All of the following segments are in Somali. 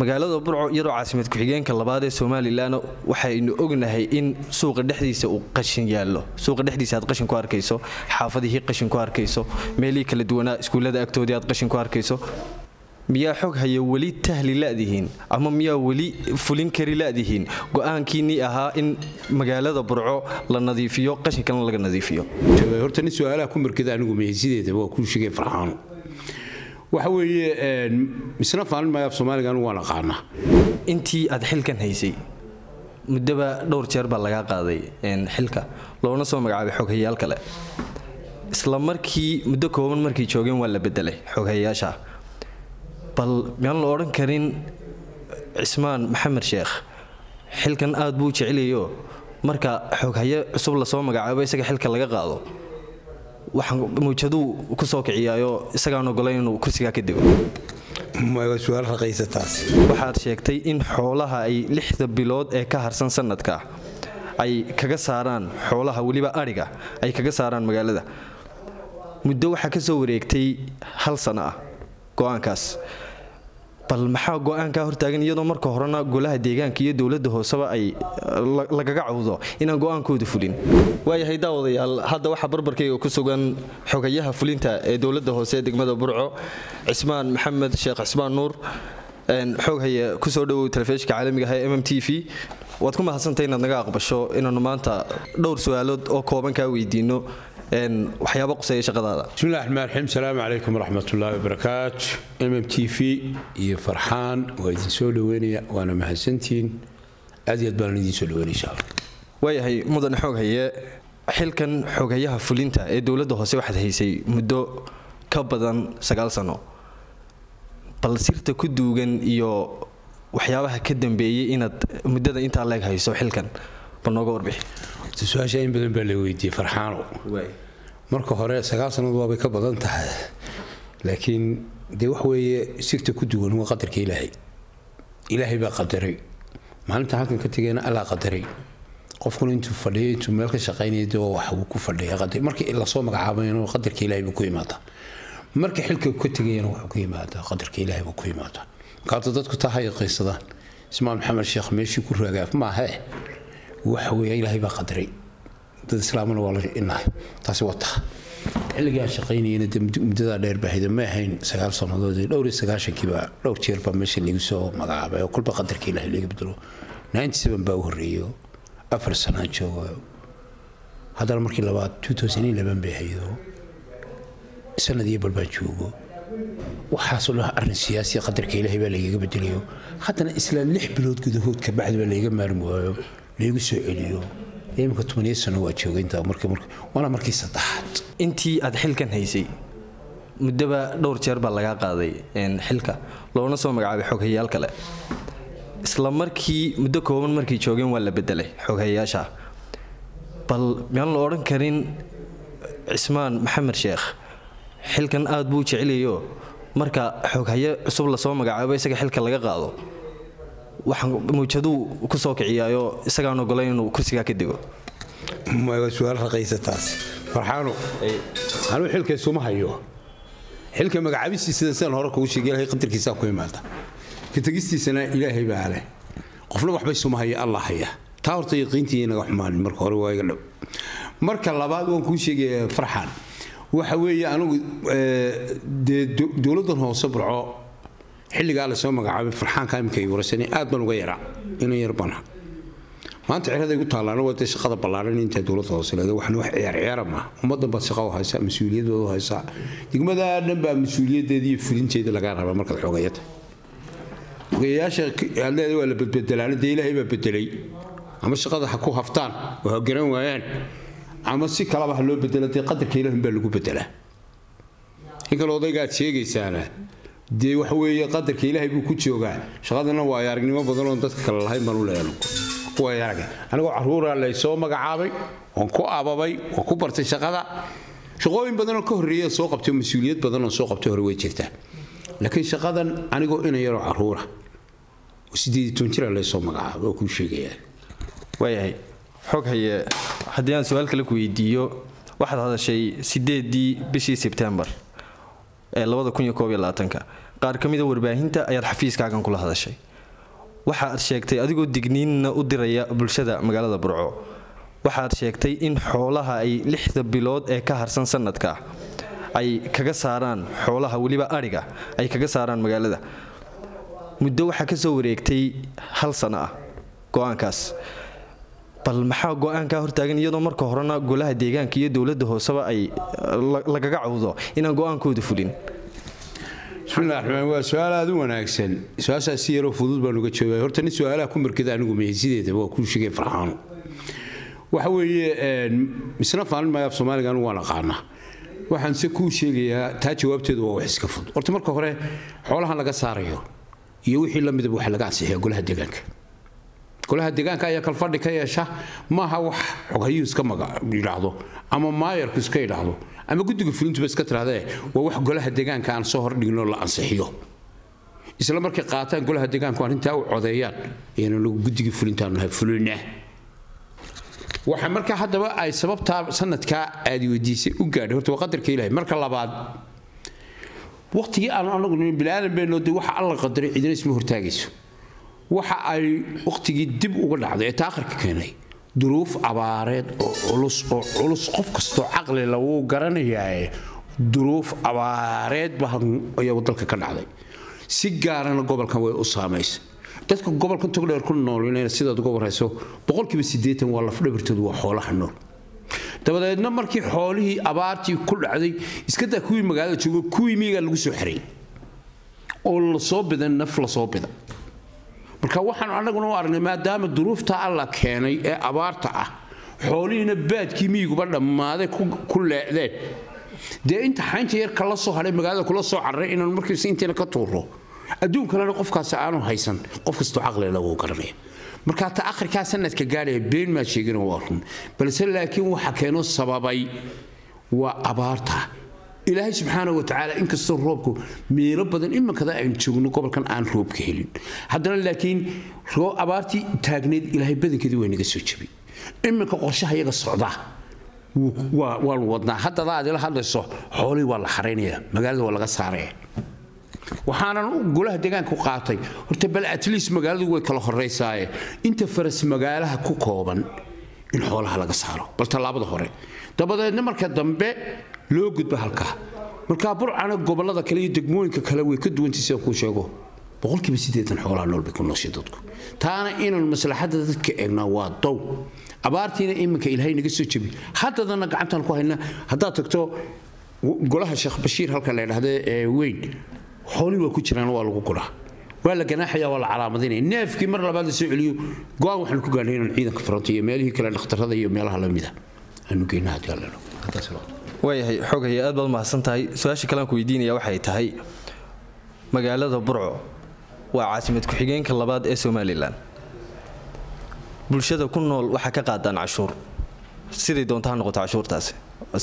magaalada burco iyadoo caasimad ku-xigeenka labaad ee somalilan waxaynu ognahay in suuqa dhexdiisa uu qashin yaallo. Suuqa dhexdiisa aad qashin ku arkayso xaafadihii qashin ku arkayso meelihii kala duwanaa iskuullada agtoodii aad qashin ku arkayso. Miyaa xog haya weli tahli ladihiin ama miyaa weli fulin kari ladihiin? Go'aankiinnii ahaa in magaalada burco la nadiifiyo qashinkana laga nadiifiyo. Horta nin su'aalaha ku markada anigu mahaysideedaba waa kuu sheegay farxaano waxa weeye misna faalin maayo af soomaaliga anigu waan aqaanaa intii aad xilkan haysay muddaba dhowr jeer baa lagaa qaaday xilka. Loona soo magacaabay xoghayaal kale. Isla markii muddo kooban markay joogeen waa la bedelay xoghayaasha. Bal miyaan la odhan karin cismaan maxamed sheekh xilkan aad buu jecelayo marka xoghaye cusub la soo magacaabo isaga xilka laga qaado mawjaduu ku soo kiciyaayo isagaan ogolayn inuu kursigaa ka dego. Waxaad sheegtay in xoolaha ay lixda bilood ee ka harsan sanadka ay kaga saaraan xoolaha weliba adhiga ay kaga saaraan magaalada. Muddo waxaa ka soo wareegtay hal sano ah go'aankaas bal maxaa go'aankaa hortaagan iyadoo marka horena golaha deegaanka iyo dowladda hooseba ay lagaga cawdo inaan go'aankooda fulin? Waayahay daawadayaal hadda waxaa barbarkayga ku sugan xogayaha fulinta ee dowladda hoose ee degmada burco cismaan maxamed sheekh cismaan nuur xooghaye ku soo dhowow telefishinka caalamiga ah ee mm t v. Waad ku mahadsantay inaad naga aqbasho inaannu maanta dhowr su'aalood oo kooban kaa weydiinno waxyaaba quseeya shaqadaada. Bismillahi raxmaan raxiim salaamu calaykum waraxmatullaahi wabarakaatu. Mm t v iyo farxaan waa idin soo dhoweynaya waana mahadsantihiin aad iyo aad baan idin soo dhoweynaya insha allah. Waayahay mudane xooghaye xilkan xooghayaha fulinta ee dowladda hoose waxaad haysay muddo ka badan sagaal sano. Bal sirta ku duugan iyo waxyaabaha ka dambeeyey inaad muddada intaa leeg hayso xilkan bal nooga warbixi su'aasha in badan baa la weydiiyey farxaano marka hore sagaal sannadood waabay ka badan tahay. Laakiin dee wax weeye sirta ku duwan waa qadarka ilaahay. Ilaahay baa qadaray. Maalinta halkan ka tegayna allaa qadaray. Qofkuna intuu fadhiyo intuu meel ka shaqaynaya wax uu ku fadhiya qadar la soo magacaabayna qadarka ilaahay buu ku yimaadaa markii xilka ka tegayana wuxuu ku yimaadaa qadarka ilaahay buu ku yimaadaa markaata dadku taa ha yaqaysadaan ismaan maxamed sheekh meeshii ku raagaaf maahee waxa weeye ilaahay baa qadaray dad islaamana waa la inahay taasi waa taha xilligii aan shaqaynayana de muddadaa dheer baahida ma ahayn sagaal sannadood. Dhowr iyo sagaashankiiba dhowr jeer baa meesha lagu soo magacaabay oo kolba qadarka ilaahay laga bedelo. ninety seven baa u horreeyo. Afar sanaan joogo. Haddana markii labaad two thousand eleven bay haydo. Sanad iyo bal baan joogo. Waxaasoo dhan arrin siyaasi qadarka ilaahay baa lagaga bedelayo. Haddana isla lix bilood gudahood kabacdi baa layga maarmi waayo laygu soo celiyo iminka tobaniyo sano waa joogayntaa waana markii saddexaad. Intii aad xilkan haysay muddaba dhowr jeer baa lagaa qaaday xilka. Loona soo magacaabay xoghayaal kale. Isla markii muddo kooban markay joogeen waa la bedelay xoghayaasha bal miyaan la odhan karin cismaan maxamed sheekh xilkan aad buu jecelayo marka xoghaye cusub la soo magacaabo isaga xilka laga qaado mawjaduu ku soo kiciyaayo isagaan ogolayn inuu kursigaa ka dego su'aal raqaysa taas farxaano anuu xilka isuma hayo. Xilka magacaabistiisana sidaan hore kugu sheegay ilahay qadarkiisaan ku imaada. Ka tegistiisana ilaahay baa leh. Qofna waxba isuma haya allah haya. Taa horta yaqiintii naga xumaan marka hore waa iga dhow marka labaad waan kuu sheegaya farxaan. Waxa weeye anigu dee dowladdan hoose burco xilligaa la soo magacaabay farxaanka imika ay warasani aad baan uga yaraa inan yar bana maanta cirada igu taallaana waa shaqada ballaaran intaa dowladda hoose leeda waxna wax ciyaar ciyaara maaha ummaddan baad shaqa u haysaa mas'uuliyadooda u haysaa. Degmadaa dhan baa mas'uuliyaddeeda iyo fulinteeda lagaa rabaa markaad xoogayata. Xogayaasha aad leeda waa la bedbedelaana dee ilaahay baa bedelay ama shaqada ha ku haftaan oo ha waayaan ama si kalaba ha loo bedelo dee qadarka ilaahun baa lagu bedelaa in kale odayga sheegaysaana dee waxa weeye qadarka ilaahay buu ku joogaa. Shaqadana waa aragnimo badan oon dadka kale lahayn baan u leeyahay. Kuwa arag anigoo caruuraa laysoo magacaabay waan ku ababay waan ku bartay shaqada. Shaqooyin badanoo ka horreeya soo qabtay mas'uuliyad badan oo soo qabtay hore way jirtaa. Laakiin shaqadan anigoo ina yaroo caruura sideed toban jira laysoo magacaabay oo kuu sheegayaa waayahay xog haye haddii aan su'aal kale ku weydiiyo waxaad hadashay sideedii bishii sebtembar ee qaar ka mida warbaahinta ayaad xafiiskaagan kula hadashay. Waxaad sheegtay adigoo digniinna u diraya bulshada magaalada burco. Waxaad sheegtay in xoolaha ay lixda bilood ee ka harsan sanadka ay kaga saaraan xoolaha weliba adhiga ay kaga saaraan magaalada. Muddo waxaa ka soo wareegtay hal sano ah go'aankaas bal maxaa go'aankaa hortaagan iyadoo marka horena golaha deegaanka iyo dowladda hooseba ay lagaga cawdo inaan go'aankooda fulin? Waa su'aal aada u wanaagsan. Su'aashaas si yaroo fudud baan uga jawaabay horta nin su'aalaha ku markada anigu mehesideedaba waa kuu sheegay farxaano. Waxa weeye misna faalin maayo af soomaaliga anigu waan aqaanaa waxaan se kuu sheegayaa taa jawaabteedu waa wax iska fudud. Horta marka hore xoolahan laga saarayo iyo wixii la midaba waxa laga ansixiya golaha deegaanka golaha deegaanka ayaa kalfadhi ka yeesha. Maaha wax xoghayuu iska yidhaahdo ama maayarku iska yidhaahdo. Ama guddiga fulintuba iska tirahdee waa wax golaha deegaanka aan soo hordhigno la ansixiyo. Isla markay qaataan golaha deegaanku arrintaa u codeeyaan ayaan anagu guddigii fulintaanu nahay fulina waxa marka haddaba ay sababtaa sanadkaa aad weydiisay u gaadhay. Horta waa qadarka ilahay marka labaad waqtigii aan anagu bilaadan beenoo de waxa alla qadaray cidina isma hortaagayso waxa ay waqtigii dib uga dhacday ee taakharka keenay. Duruuf abaareed oo culus oo culus qof kastoo caqli lagu garanayaaye duruuf abaareed baa ayaa dalka ka dhacday. Si gaarana gobolkan way u saamaysay. Dadka gobolkan togdheer ku nool inay sidaad uga warayso boqolkiiba siddeetan waa lafdhabartoodu waa xoolaha nool. Dabadeedna markii xoolihii abaartii ku dhacday iskadaa kuwii magaalada joogo kuwii miyigaa lagu soo xeray. Oo la soo bida naf la soo bida marka waxaanu annaguna u aragnay maadaama duruufta alla keenay ee abaarta ah xoolihiina baadkii miyiguba dhammaaday ku leecdeen. Dee inta xaynta yar kala soo hadhay magaalada kula soo cararay inaanu markiisa intiina ka tuuro adduunkalena qofkaasi aanu haysan qof kastoo caqli lagu garanaya marka ta akhrikaa sanadka gaadhaya been maa sheegina waa run. Balse laakiin waxa keeno sababay waa abaarta ilaahay subxaana wa tacaala inkastoo roobku meelo badan iminkada aynu joogno gobolkan aan roobka helin. Haddana laakiin abaartii taagneyd ilaahay badankeedii waa naga soo jebay iminka qorshaha iyaga socdaa waanu wadnaa. Haddada aad hadlayso xoolihii waa la xaraynaya magaalada waa laga saaraya. Waxaanan golaha deegaanku qaatay. Horta bal atleast magaaladu way kala horeysaaye inta faras magaalaha ku kooban in xoolaha laga saaro bal tallaabada hore. Dabadeedna marka dambe loo gudba halkaa markaa burcana gobollada kale iyo degmooyinka kale way ka duwantay sidaan kuu sheego. Boqolkiiba siddeetan xoolaha nool bay ku nooshay dadku. Taana inaan maslaxadda dadka eegnaa waa dow. Abaartiina iminka ilaahay naga soo jebi. Haddadana gacantaan ku haynaa haddaad tagto golaha sheekh bashiir halka la yidhaahda ee weyn xoolihii waa ku jiraan waa lagu guraa waa la ganaaxaya waa la calaamadinaya neefkii mar labaad la soo celiyo go'aan waxaanu ku gaarnay inaan ciidanka fronto iyo meelihii kale dhakhtarada iyo meelaha lamida aanu geyna haddii alla waayahay xogaya aad baad mahadsan tahay su'aasha kalean ku weydiinaya waxay tahay magaalada burco waa caasimad ku-xigeenka labaad ee somalilan. Bulshada ku nool waxaa ka qaadaan cashuur. Siday doonta ha noqoto cashuurtaasi.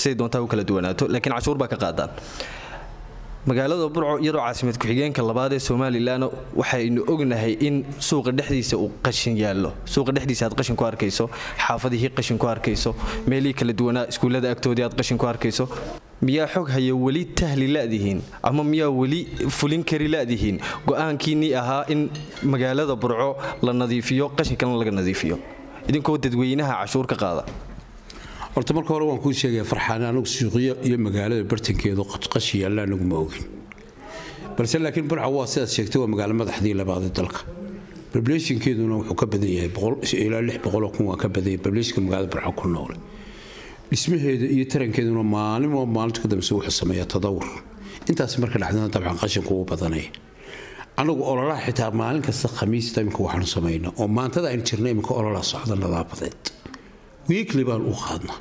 Siday doontaa u kala duwanaato laakiin cashuur baa ka qaadaan magaalada burco iyadoo caasimad ku-xigeenka labaad ee somalilan waxaynu ognahay in suuqa dhexdiisa uu qashin yaallo. Suuqa dhexdiisa aad qashin ku arkayso xaafadihii qashin ku arkayso meelihii kala duwanaa iskuullada agtoodii aad qashin ku arkayso. Miyaa xog haya weli tahli ladihiin ama miyaa weli fulin kari ladihiin? Go'aankiinnii ahaa in magaalada burco la nadiifiyo qashinkana laga nadiifiyo. Idinkoo dadweynaha cashuur ka qaada horta marka hore waan kuu sheegaya farxaan anagu suuqyo iyo magaalada bartankeedu qashi yaalla anagu ma ogin balse laakiin burca sidaad sheegtay waa magaalo madaxdii labaad ee dalka. Bableeshinkeeduna wuxuu ka badan yahay ilaa lix boqoloo kun waa ka badan yahay bableeshinka magaalada burca ku noole dhismaheeda iyo tarankeeduna maalin waa maalinta ka dambeysa wuxuu sameeyaa tadawur. Intaas marka dhacdana dabcan qashinku uu badanaya anagu ololaha xitaa maalin kasta khamiista imika waxaanu samaynaa oo maantada aynu jirna imika ololaha socda nadaabadeed wiikli baan u qaadnaa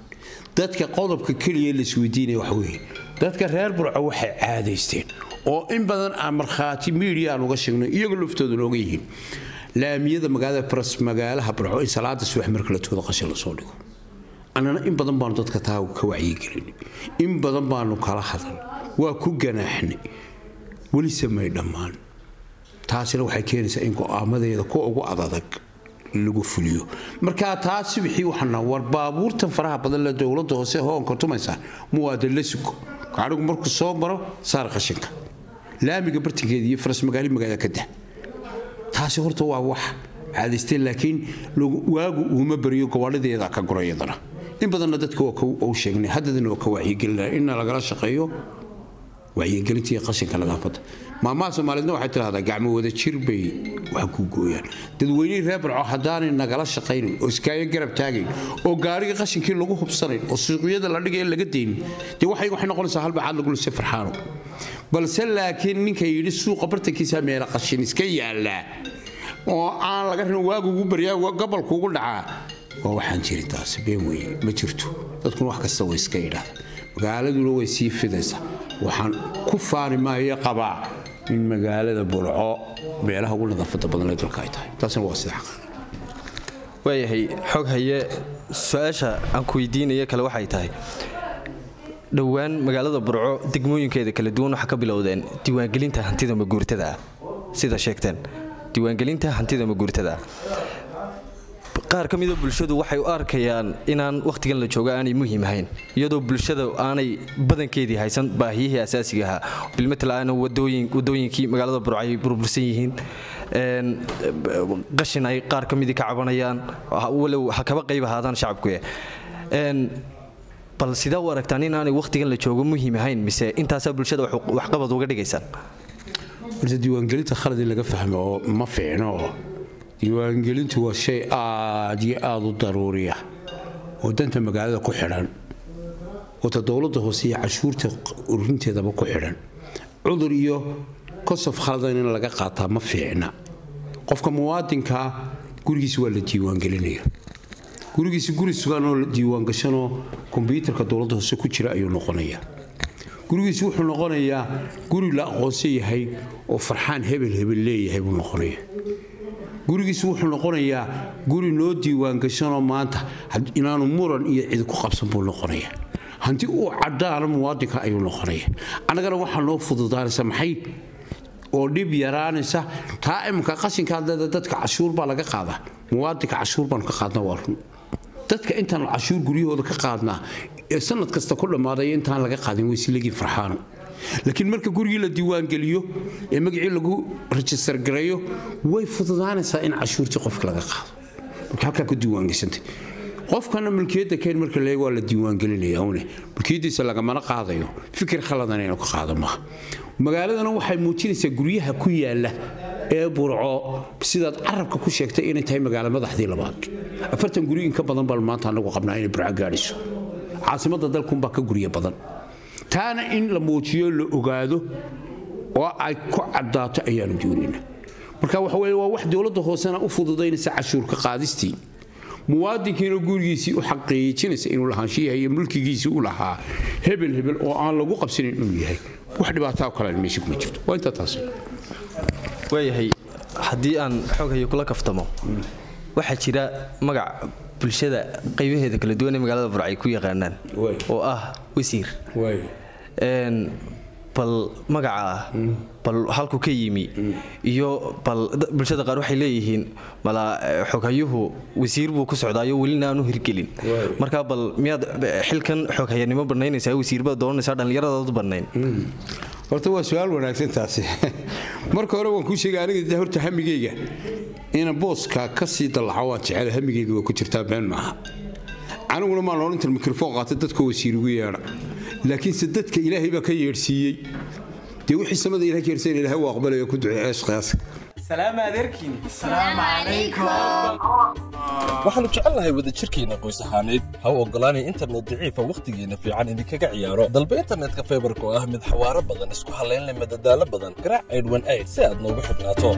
dadka qodobka keliya laisweydiinaya waxa weeye dadka reer burco waxay caadaysteen. Oo in badan aan markhaati miidiya uga sheegnay iyagoo laftooda nooga yihiin. Laamiyada magaalada baras magaalaha burco in salaada subax marka la tukado qashin la soo dhigo. Annana in badan baanu dadka taa ka wacyigelin in badan baanu kala hadal. Waa ku ganaaxnay. Weli samay dhammaan. Taasina waxay keenaysaa in go'aamadeeda ku ugu adadag lagu fuliyo. Marka taasi wixii waxana war baabuurtan faraha badan la dowladda hoose hoonka tumaysa muwaadin la sugo gaadhigu markuu soo maro saar qashinka. Laamiga bartankeeda iyo farasmagaali magaalada ka dah taasi horta waa wax caadaysteen laakiin waagu uuma bariyo gawaadhideeda ka gurayadana in badanna dadka u sheegnay haddadana waa ka wacyigelinaya inna lagala shaqeeyo wacyigelinta iyo qashinka nadaafadda maamaha soomaaliyeedna waxay tidhahdaa gacmo wada jir bay wax ku gooyaan. Dadweynihii reer barco haddaanay nagala shaqaynin oo iskaayo garab taagayn oo gaarigii qashinkii lagu hubsanayn oo suuqyada la dhigaya laga daynin dee waxay waxay noqonaysaa halba caad lagu lisay farxaano. Balse laakiin ninka yidhi suuqa bartankiisa meela qashin iska yaallaa oo aan laga rin waagu ugu baryaa gobolku ugu dhacaa waa waxaan jirin taasi been weeye ma jirto. Dadkuna wax kasta way iska yidhaahda magaaladuna way sii fidaysaa. Waxaan ku faani maayo qabaa in magaalada burco meelaha ugu nadaafada badan ee dalka ay tahay. Taasina waa sida xaqiiqa waayahay xog haye su'aasha aan ku weydiinaya kale waxay tahay. Dhowaan magaalada burco degmooyinkeeda kala duwan waxaa ka bilowdeen diiwaangelinta hantida maguurtada ah? Sida sheegteen. Diiwaangelinta hantida maguurtada ah qaar ka mida bulshadu waxay u arkayaan inaan wakhtigan la joogo aanay muhiim ahayn iyadoo bulshada aanay badankeedii haysan baahiyihii asaasiga ahaa. Bilmatal aana wadooyinkii magaalada burco ay burbursan yihiin qashin ay qaar ka midii ka cabanayaan walow ha kaba qayb ahaadaan shacabku bal sidaa u aragtaan in aanay la joogo muhiim ahayn mise intaasaa bulshada waxqabad uga dhigaysaan? Diiwaangelinta khalad in laga fahmo ma fiicno diiwaangelintu waa shay aad iyo aad u daruuriya oo danta magaalada ku xidhan oo ta dowladda hoose iyo cashuurta urinteedaba ku xidhan. Cudur iyo kosof khaladan in laga qaataa ma fiicna. Qofka muwaadinkaa gurigiisa waa la diiwaangelinaya gurigiisa guri suganoo diiwaangashanoo kombyuutarka dowladda hoose ku jira ayuu noqonayaa. Gurigiisu wuxuu noqonayaa guri la aqoonsan yahay oo farxaan hebel hebel leeyahay buu noqonaya gurigiisu wuxuu noqonayaa guri noo diiwaangashanoo maanta inaanu muran iyo cid ku qabsan buu noqonaya hanti uu caddaana muwaadinka ayuu noqonaya annagana waxaa noo fududaanaysa maxay? Oo dhib yaraanaysa. Taa iminka qashinkaad leeda dadka cashuur baa laga qaadaa. Muwaadinka cashuur baanu ka qaadnaa waa run. Dadka intaan cashuur guryahooda ka qaadnaa sanad kasta ku dhammaaday intaan laga qaadin waysilegii farxaano laakiin marka gurigii la diiwaangeliyo ee magacii lagu rajistar gareeyo way fududaanaysaa in cashuurtii qofka laga qaado. Marka halkaa ku diiwaangesantay qofkana mulkiyadda keen marka leeg waa la diiwaangelinaya une mulkiyaddiisa lagamana qaadayo. Fikir khaladan inuu ka qaado maaha magaaladana waxay muujinaysaa guryaha ku yaalla ee burco. Sidaad carabka ku sheegtay inay tahay magaalo madaxdii labaad. Afartan guri in ka badan baan maanta anagu qabnaa inay burco gaadhiso. Caasimadda dalkunbaa ka gurya badan taana in la muujiyo la ogaado oo ay ku caddaato ayaanu doonayna marka waxa weye waa wax dowladda hoosena u fududaynaysa cashuurka qaadistii. Muwaadinkiina gurigiisii u xaqiijinaysa inuu lahaanshiyahay iyo mulkigiisii u lahaa hebel hebel oo aan lagu qabsanin inuu yahay. Wax dhibaataa kale meesha kuma jirto. Waa intaa taas waayahay haddii aan xooghayo kula kaftamo waxaa jira magac bulshada qaybaheeda kala duwan ee magaalada burc ay ku yaqaanaan oo ah wasiir. Bal magaca bal halku ka yimi iyo bal bulshada qaar waxay leeyihiin mala xoghayuhu wasiir buu ku socdaayo welina aanu hirgelin. Marka bal miyaad xilkan xooghayanimo banaynaysaa wasiirbaad doonaysaa dhallinyaradaad bannayn horta waa su'aal wanaagsan taasi. Marka hore waan kuu sheegay aniga horta hamigayga. Ina booska ka sii dallaxo waan jecela hamigayga waa ku jirtaa been maaha. Aniguna maan odhantan mikrofoon qaata dadka wasiir ugu yeedha. Laakiinse dadka ilaahay baa ka yeedhsiiyey. Dee wixii samada ilahay ka yeedhsiin ilahay waa aqbalaya ku ducee eeshqaas waxaannu jecelnahay wadajirkeenna qoys ahaaneed. Ha u oggolaanay internet daciifa wakhtigiinna fiican idinkaga ciyaaro. Dalba internetka faybarka oo ah mid xawaaro badan isku hallayn leh madadaalo badan. Garaac aydhwan ayd si aad noogu xidhnaato